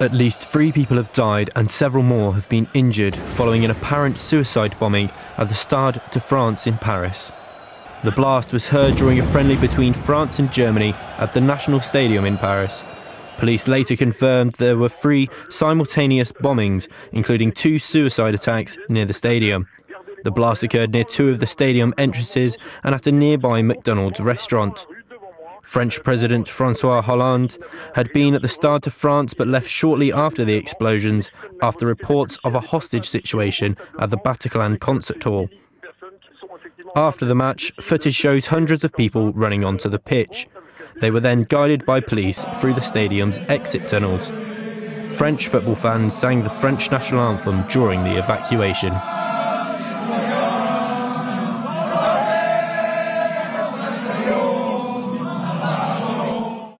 At least three people have died and several more have been injured following an apparent suicide bombing at the Stade de France in Paris. The blast was heard during a friendly between France and Germany at the National Stadium in Paris. Police later confirmed there were three simultaneous bombings, including two suicide attacks near the stadium. The blast occurred near two of the stadium entrances and at a nearby McDonald's restaurant. French President Francois Hollande had been at the Stade de France but left shortly after the explosions after reports of a hostage situation at the Bataclan concert hall. After the match, footage shows hundreds of people running onto the pitch. They were then guided by police through the stadium's exit tunnels. French football fans sang the French national anthem during the evacuation.